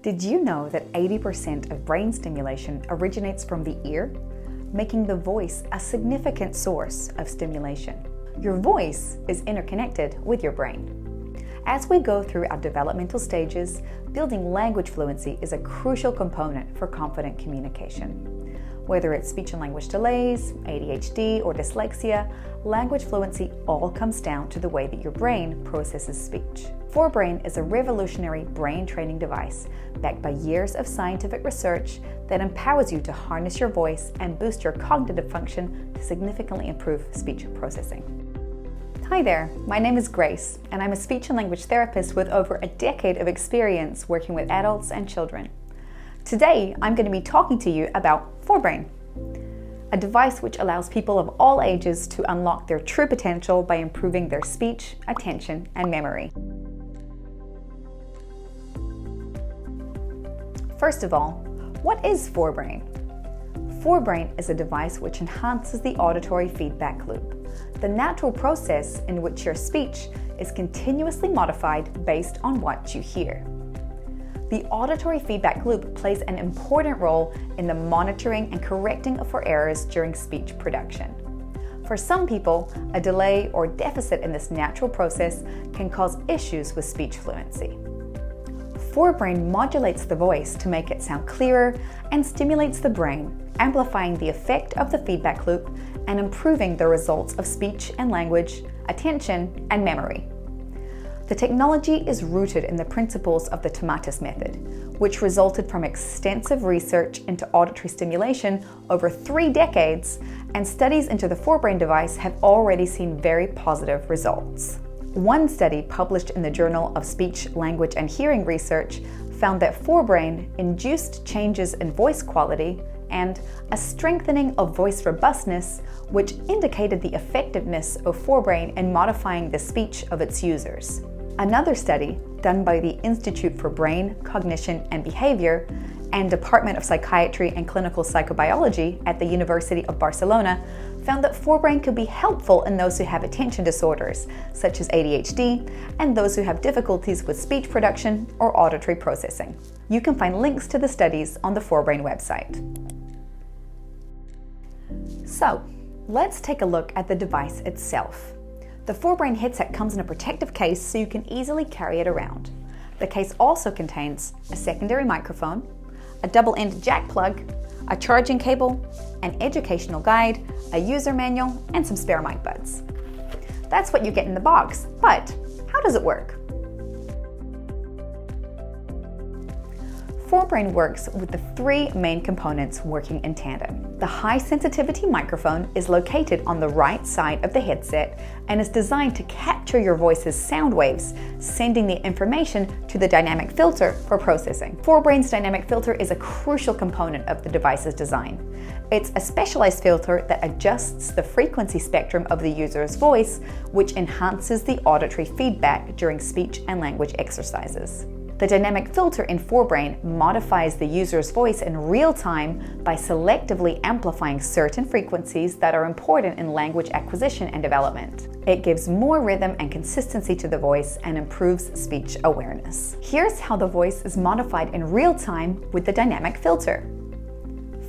Did you know that 80% of brain stimulation originates from the ear, making the voice a significant source of stimulation? Your voice is interconnected with your brain. As we go through our developmental stages, building language fluency is a crucial component for confident communication. Whether it's speech and language delays, ADHD, or dyslexia, language fluency all comes down to the way that your brain processes speech. ForBrain is a revolutionary brain training device backed by years of scientific research that empowers you to harness your voice and boost your cognitive function to significantly improve speech processing. Hi there, my name is Grace, and I'm a speech and language therapist with over a decade of experience working with adults and children. Today, I'm going to be talking to you about ForBrain, a device which allows people of all ages to unlock their true potential by improving their speech, attention, and memory. First of all, what is ForBrain? ForBrain is a device which enhances the auditory feedback loop, the natural process in which your speech is continuously modified based on what you hear. The auditory feedback loop plays an important role in the monitoring and correcting for errors during speech production. For some people, a delay or deficit in this natural process can cause issues with speech fluency. ForBrain modulates the voice to make it sound clearer and stimulates the brain, amplifying the effect of the feedback loop and improving the results of speech and language, attention, and memory. The technology is rooted in the principles of the Tomatis method, which resulted from extensive research into auditory stimulation over three decades, and studies into the Forbrain device have already seen very positive results. One study published in the Journal of Speech, Language and Hearing Research found that Forbrain induced changes in voice quality and a strengthening of voice robustness, which indicated the effectiveness of Forbrain in modifying the speech of its users. Another study done by the Institute for Brain, Cognition and Behavior and Department of Psychiatry and Clinical Psychobiology at the University of Barcelona found that ForBrain could be helpful in those who have attention disorders, such as ADHD, and those who have difficulties with speech production or auditory processing. You can find links to the studies on the ForBrain website. So, let's take a look at the device itself. The ForBrain headset comes in a protective case so you can easily carry it around. The case also contains a secondary microphone, a double-ended jack plug, a charging cable, an educational guide, a user manual, and some spare mic buds. That's what you get in the box, but how does it work? ForBrain works with the three main components working in tandem. The high sensitivity microphone is located on the right side of the headset and is designed to capture your voice's sound waves, sending the information to the dynamic filter for processing. ForBrain's dynamic filter is a crucial component of the device's design. It's a specialized filter that adjusts the frequency spectrum of the user's voice, which enhances the auditory feedback during speech and language exercises. The dynamic filter in ForBrain modifies the user's voice in real time by selectively amplifying certain frequencies that are important in language acquisition and development. It gives more rhythm and consistency to the voice and improves speech awareness. Here's how the voice is modified in real time with the dynamic filter.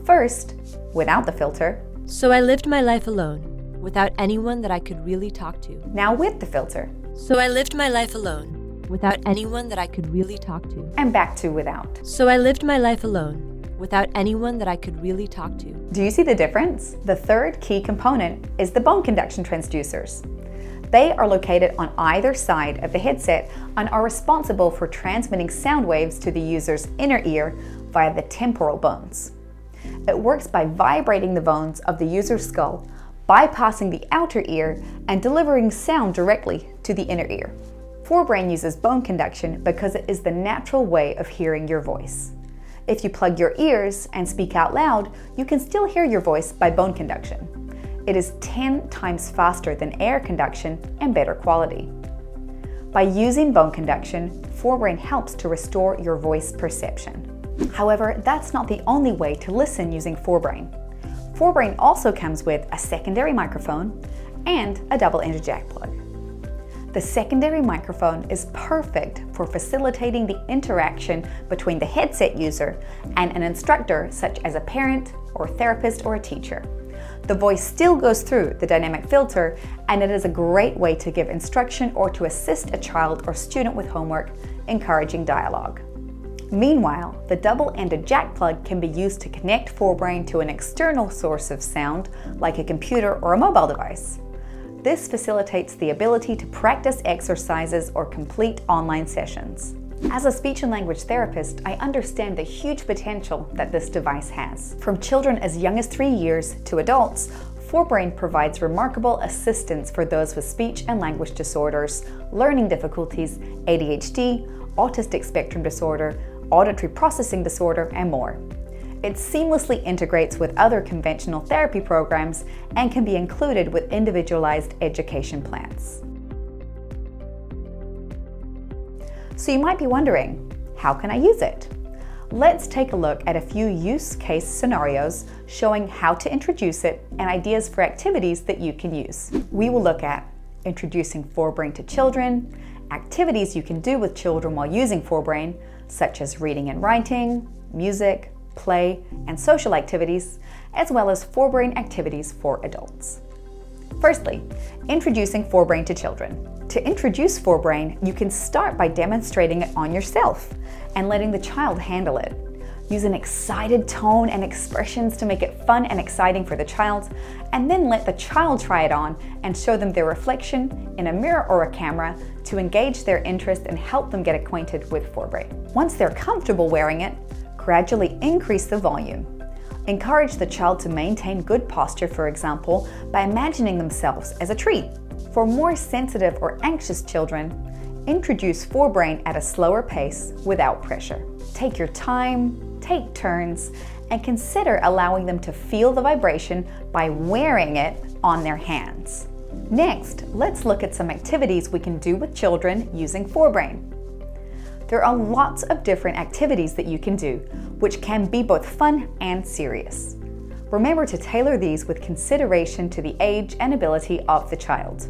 First, without the filter. So I lived my life alone, without anyone that I could really talk to. Now with the filter. So I lived my life alone, without anyone that I could really talk to. And back to without. So I lived my life alone, without anyone that I could really talk to. Do you see the difference? The third key component is the bone conduction transducers. They are located on either side of the headset and are responsible for transmitting sound waves to the user's inner ear via the temporal bones. It works by vibrating the bones of the user's skull, bypassing the outer ear and delivering sound directly to the inner ear. ForBrain uses bone conduction because it is the natural way of hearing your voice. If you plug your ears and speak out loud, you can still hear your voice by bone conduction. It is 10 times faster than air conduction and better quality. By using bone conduction, ForBrain helps to restore your voice perception. However, that's not the only way to listen using ForBrain. ForBrain also comes with a secondary microphone and a double-ended jack plug. The secondary microphone is perfect for facilitating the interaction between the headset user and an instructor such as a parent or therapist or a teacher. The voice still goes through the dynamic filter and it is a great way to give instruction or to assist a child or student with homework, encouraging dialogue. Meanwhile, the double-ended jack plug can be used to connect Forbrain to an external source of sound, like a computer or a mobile device. This facilitates the ability to practice exercises or complete online sessions. As a speech and language therapist, I understand the huge potential that this device has. From children as young as three years to adults, Forbrain provides remarkable assistance for those with speech and language disorders, learning difficulties, ADHD, autistic spectrum disorder, auditory processing disorder, and more. It seamlessly integrates with other conventional therapy programs and can be included with individualized education plans. So you might be wondering, how can I use it? Let's take a look at a few use case scenarios showing how to introduce it and ideas for activities that you can use. We will look at introducing Forbrain to children, activities you can do with children while using Forbrain, such as reading and writing, music, play, and social activities, as well as Forbrain activities for adults. Firstly, introducing Forbrain to children. To introduce Forbrain, you can start by demonstrating it on yourself and letting the child handle it. Use an excited tone and expressions to make it fun and exciting for the child, and then let the child try it on and show them their reflection in a mirror or a camera to engage their interest and help them get acquainted with Forbrain. Once they're comfortable wearing it, gradually increase the volume. Encourage the child to maintain good posture, for example, by imagining themselves as a tree. For more sensitive or anxious children, introduce Forbrain at a slower pace without pressure. Take your time, take turns, and consider allowing them to feel the vibration by wearing it on their hands. Next, let's look at some activities we can do with children using Forbrain. There are lots of different activities that you can do, which can be both fun and serious. Remember to tailor these with consideration to the age and ability of the child.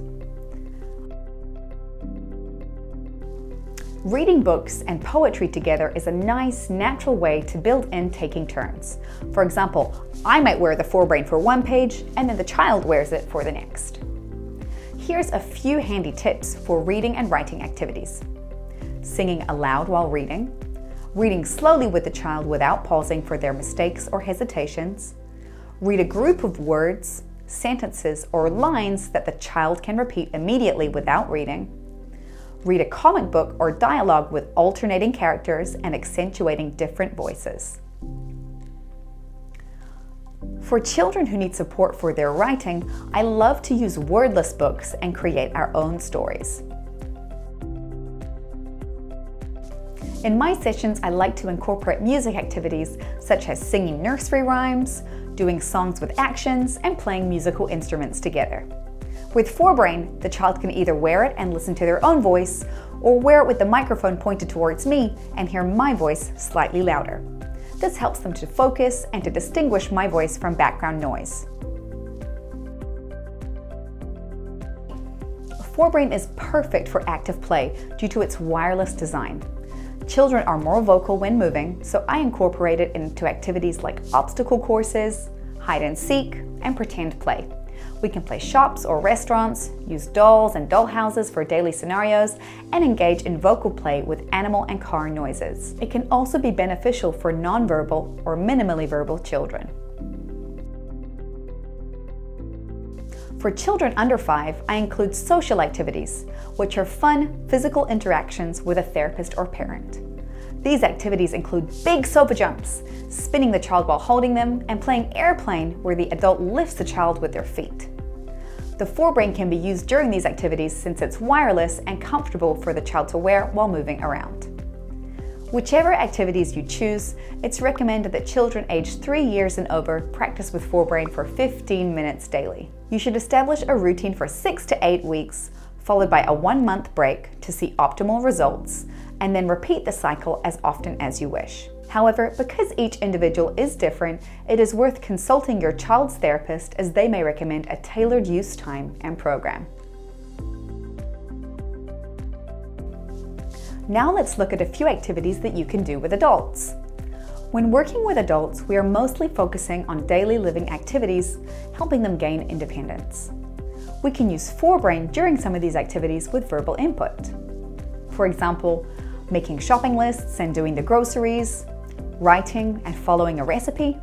Reading books and poetry together is a nice, natural way to build in taking turns. For example, I might wear the Forbrain for one page and then the child wears it for the next. Here's a few handy tips for reading and writing activities singing aloud while reading, reading slowly with the child without pausing for their mistakes or hesitations, read a group of words, sentences, or lines that the child can repeat immediately without reading, read a comic book or dialogue with alternating characters and accentuating different voices. For children who need support for their writing, I love to use wordless books and create our own stories. In my sessions, I like to incorporate music activities such as singing nursery rhymes, doing songs with actions, and playing musical instruments together. With Forbrain, the child can either wear it and listen to their own voice, or wear it with the microphone pointed towards me and hear my voice slightly louder. This helps them to focus and to distinguish my voice from background noise. Forbrain is perfect for active play due to its wireless design. Children are more vocal when moving, so I incorporate it into activities like obstacle courses, hide and seek, and pretend play. We can play shops or restaurants, use dolls and doll houses for daily scenarios, and engage in vocal play with animal and car noises. It can also be beneficial for nonverbal or minimally verbal children. For children under five, I include social activities, which are fun, physical interactions with a therapist or parent. These activities include big sofa jumps, spinning the child while holding them, and playing airplane where the adult lifts the child with their feet. The Forbrain can be used during these activities since it's wireless and comfortable for the child to wear while moving around. Whichever activities you choose, it's recommended that children aged 3 years and over practice with Forbrain for 15 minutes daily. You should establish a routine for 6 to 8 weeks, followed by a one month break to see optimal results, and then repeat the cycle as often as you wish. However, because each individual is different, it is worth consulting your child's therapist as they may recommend a tailored use time and program. Now let's look at a few activities that you can do with adults. When working with adults, we are mostly focusing on daily living activities, helping them gain independence. We can use Forbrain during some of these activities with verbal input. For example, making shopping lists and doing the groceries, writing and following a recipe,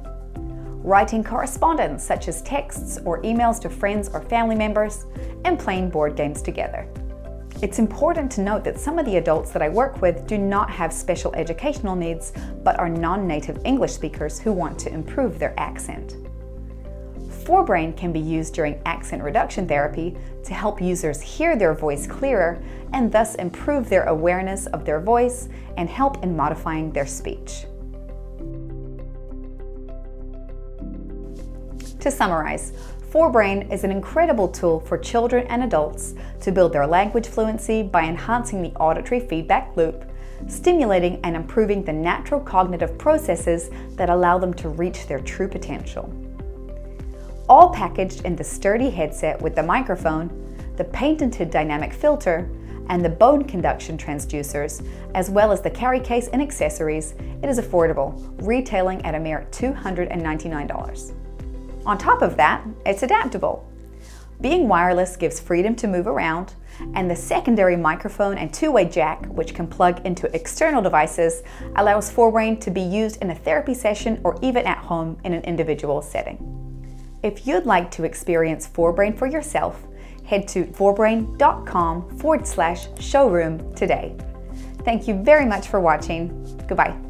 writing correspondence such as texts or emails to friends or family members, and playing board games together. It's important to note that some of the adults that I work with do not have special educational needs, but are non-native English speakers who want to improve their accent. Forbrain can be used during accent reduction therapy to help users hear their voice clearer and thus improve their awareness of their voice and help in modifying their speech. To summarize, Forbrain is an incredible tool for children and adults to build their language fluency by enhancing the auditory feedback loop, stimulating and improving the natural cognitive processes that allow them to reach their true potential. All packaged in the sturdy headset with the microphone, the patented dynamic filter, and the bone conduction transducers, as well as the carry case and accessories, it is affordable, retailing at a mere $299. On top of that, it's adaptable. Being wireless gives freedom to move around, and the secondary microphone and two-way jack, which can plug into external devices, allows Forbrain to be used in a therapy session or even at home in an individual setting. If you'd like to experience Forbrain for yourself, head to forbrain.com forward slash showroom today. Thank you very much for watching. Goodbye.